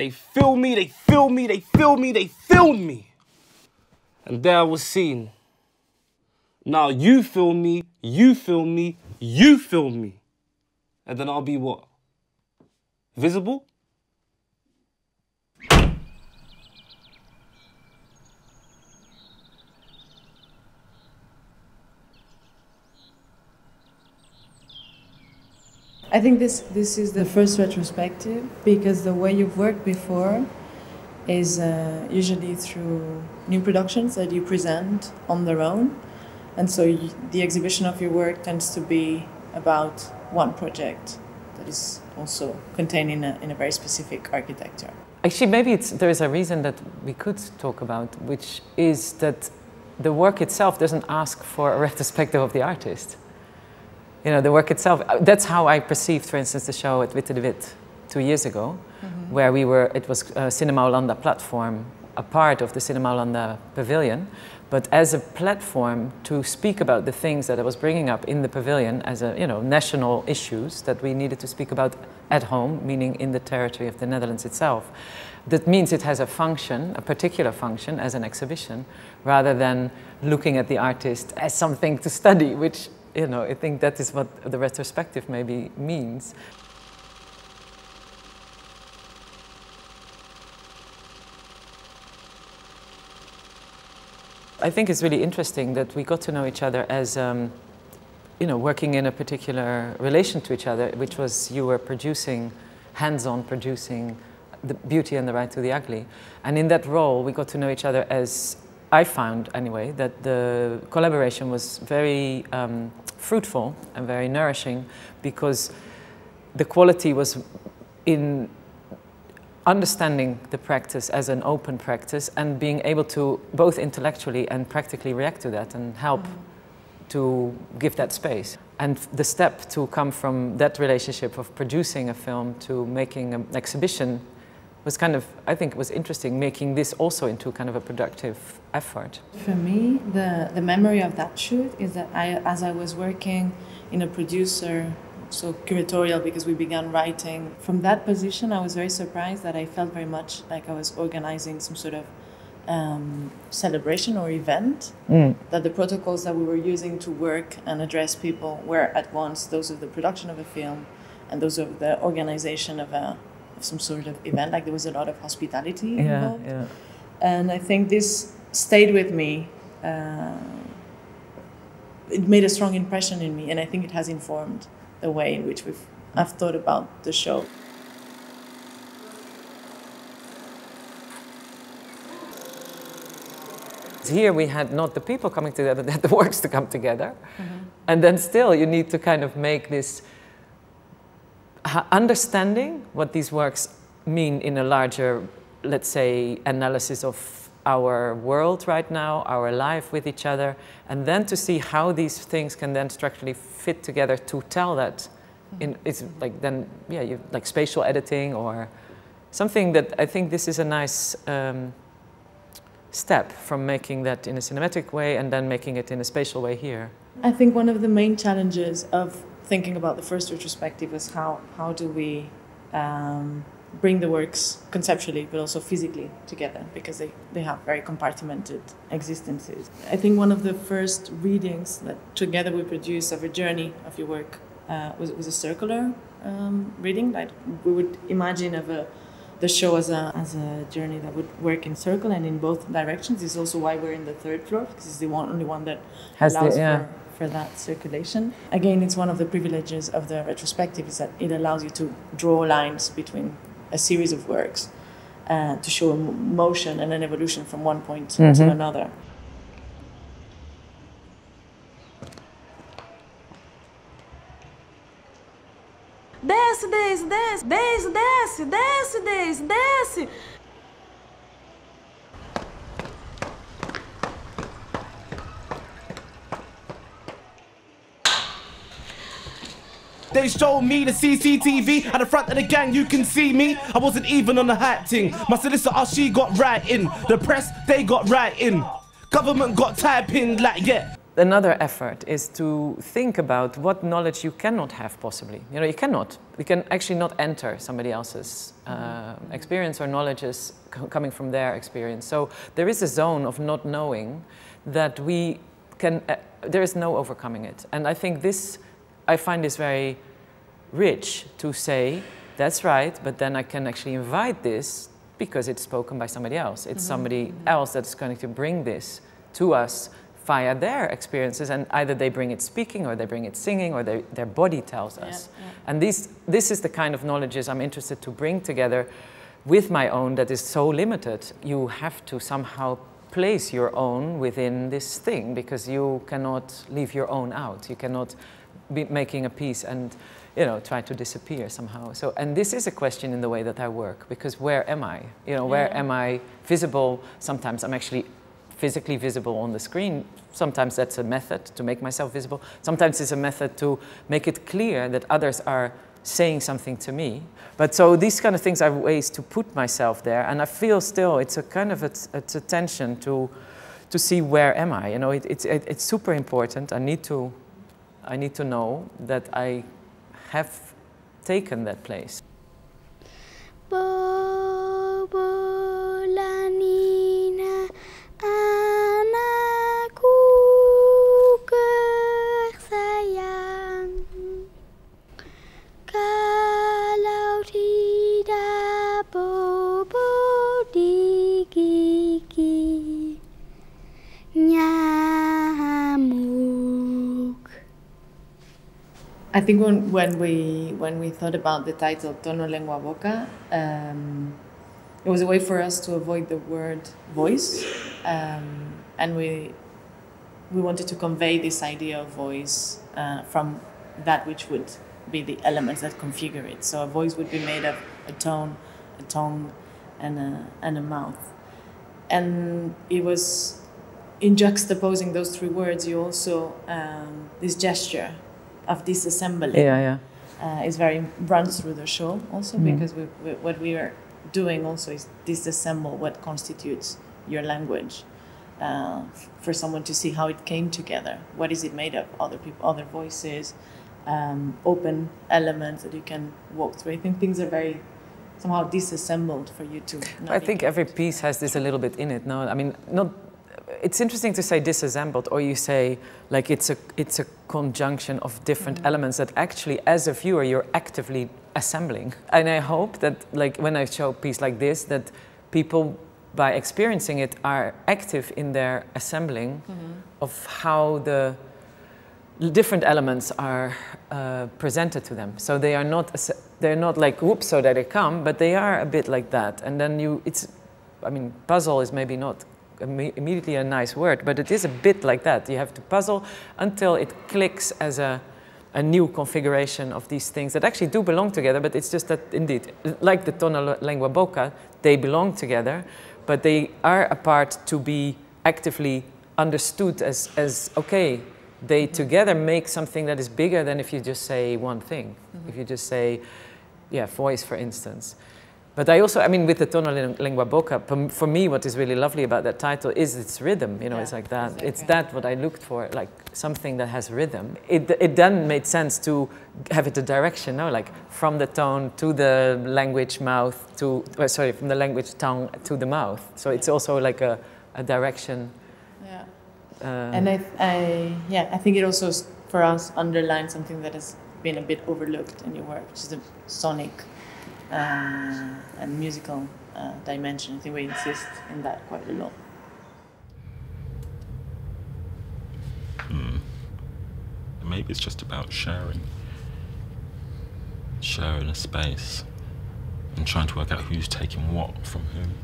They filmed me, they filmed me, they filmed me, they filmed me. And there I was seen. Now you film me, you film me, you film me. And then I'll be what? Visible? I think this this is the first retrospective because the way you've worked before is uh, usually through new productions that you present on their own, and so you, the exhibition of your work tends to be about one project that is also contained in a, in a very specific architecture. Actually, maybe it's, there is a reason that we could talk about, which is that the work itself doesn't ask for a retrospective of the artist you know, the work itself. Uh, that's how I perceived, for instance, the show at Witte de With two years ago, mm -hmm. where we were, it was a Cinema Olanda platform, a part of the Cinema Olanda pavilion, but as a platform to speak about the things that I was bringing up in the pavilion as a, you know, national issues that we needed to speak about at home, meaning in the territory of the Netherlands itself. That means it has a function, a particular function as an exhibition, rather than looking at the artist as something to study, which you know, I think that is what the retrospective maybe means. I think it's really interesting that we got to know each other as, um, you know, working in a particular relation to each other, which was you were producing, hands-on producing the beauty and the right to the ugly. And in that role, we got to know each other as I found anyway that the collaboration was very um, fruitful and very nourishing because the quality was in understanding the practice as an open practice and being able to both intellectually and practically react to that and help mm. to give that space. And the step to come from that relationship of producing a film to making an exhibition was kind of, I think it was interesting making this also into kind of a productive effort. For me, the, the memory of that shoot is that I, as I was working in a producer, so curatorial because we began writing, from that position I was very surprised that I felt very much like I was organizing some sort of um, celebration or event, mm. that the protocols that we were using to work and address people were at once those of the production of a film and those of the organization of a some sort of event. Like there was a lot of hospitality yeah, involved. Yeah. And I think this stayed with me. Uh, it made a strong impression in me, and I think it has informed the way in which we've I've thought about the show. Here we had not the people coming together, they had the works to come together. Mm -hmm. And then still you need to kind of make this understanding what these works mean in a larger, let's say, analysis of our world right now, our life with each other, and then to see how these things can then structurally fit together to tell that. In, it's like then, yeah, you like spatial editing or something that I think this is a nice um, step from making that in a cinematic way and then making it in a spatial way here. I think one of the main challenges of thinking about the first retrospective was how how do we um, bring the works conceptually but also physically together because they, they have very compartmented existences. I think one of the first readings that together we produced of a journey of your work uh, was, was a circular um, reading. Like we would imagine of a the show as a, as a journey that would work in circle and in both directions. Is also why we're in the third floor because it's the one, only one that Has allows the, yeah. for for that circulation. Again, it's one of the privileges of the retrospective is that it allows you to draw lines between a series of works uh, to show a motion and an evolution from one point mm-hmm. to another. Desce, desce, desce, desce, desce, desce, desce, desce. They showed me the CCTV at the front of the gang, you can see me. I wasn't even on the hat thing. My solicitor, she got right in. The press, they got right in. Government got pinned like, yeah. another effort is to think about what knowledge you cannot have possibly. You know, you cannot. You can actually not enter somebody else's uh, experience or knowledges coming from their experience. So there is a zone of not knowing that we can, uh, there is no overcoming it. And I think this, I find this very rich to say, that's right, but then I can actually invite this because it's spoken by somebody else. It's mm -hmm. somebody else that's going to bring this to us via their experiences and either they bring it speaking or they bring it singing or they, their body tells us. Yeah, yeah. And these, this is the kind of knowledges I'm interested to bring together with my own that is so limited. You have to somehow place your own within this thing because you cannot leave your own out. You cannot making a piece and you know, try to disappear somehow. So, and this is a question in the way that I work because where am I? You know, where yeah. am I visible? Sometimes I'm actually physically visible on the screen. Sometimes that's a method to make myself visible. Sometimes it's a method to make it clear that others are saying something to me. But so these kind of things are ways to put myself there. And I feel still it's a kind of a, it's a tension to, to see where am I. You know, it, it's, it, it's super important. I need, to, I need to know that I have taken that place. I think when, when we when we thought about the title Tono Lengua Boca, um, it was a way for us to avoid the word voice, um, and we we wanted to convey this idea of voice uh, from that which would be the elements that configure it. So a voice would be made of a tone, a tongue, and a and a mouth, and it was in juxtaposing those three words. You also um, this gesture of disassembling. Yeah, yeah. Uh, is very runs through the show also mm. because we, we, what we are doing also is disassemble what constitutes your language uh, for someone to see how it came together. What is it made of? Other people, other voices, um, open elements that you can walk through. I think things are very somehow disassembled for you to. I think every piece has this a little bit in it. No, I mean not it's interesting to say disassembled or you say like it's a it's a conjunction of different mm -hmm. elements that actually as a viewer you're actively assembling and i hope that like when i show a piece like this that people by experiencing it are active in their assembling mm -hmm. of how the different elements are uh, presented to them so they are not they're not like whoops so that they come but they are a bit like that and then you it's i mean puzzle is maybe not immediately a nice word, but it is a bit like that. You have to puzzle until it clicks as a, a new configuration of these things that actually do belong together, but it's just that indeed, like the tono lengua boca, they belong together, but they are apart to be actively understood as, as okay, they together make something that is bigger than if you just say one thing. Mm -hmm. If you just say, yeah, voice, for instance. But I also, I mean, with the tono lengua boca, for me, what is really lovely about that title is its rhythm. You know, yeah, it's like that. Exactly. It's that what I looked for, like something that has rhythm. It, it then made sense to have it a direction, no? Like from the tone to the language mouth to, well, sorry, from the language tongue to the mouth. So it's also like a, a direction. Yeah. Uh, and I, I, yeah, I think it also, for us, underlines something that has been a bit overlooked in your work, which is the sonic uh, and musical uh, dimension. I think we insist in that quite a lot. Hmm. Maybe it's just about sharing, sharing a space, and trying to work out who's taking what from whom.